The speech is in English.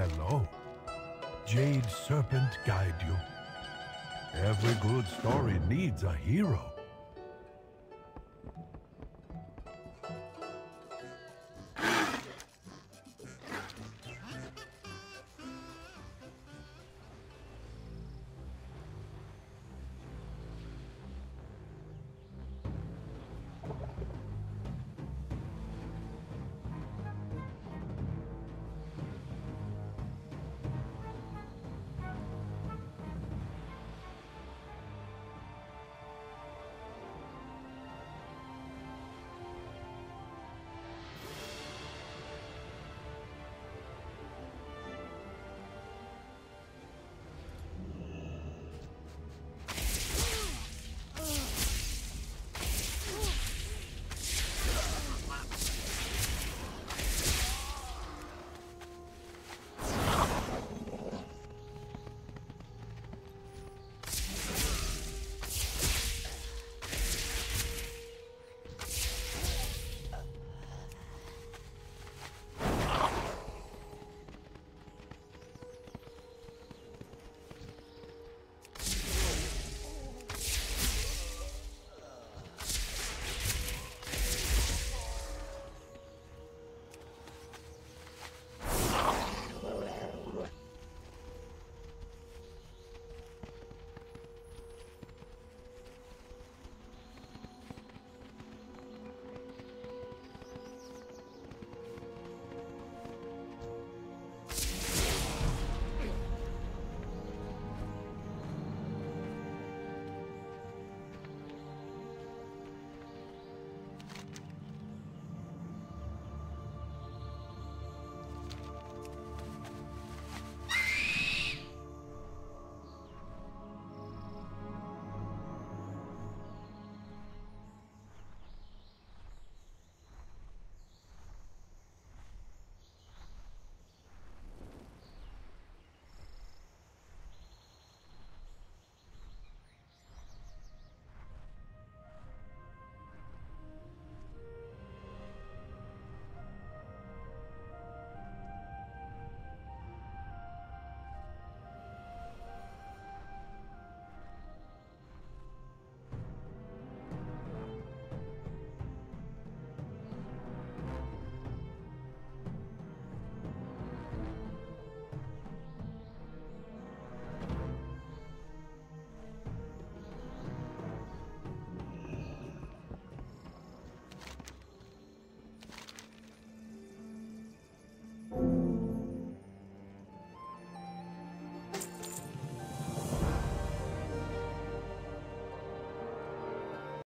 Hello. Jade Serpent guide you. Every good story needs a hero.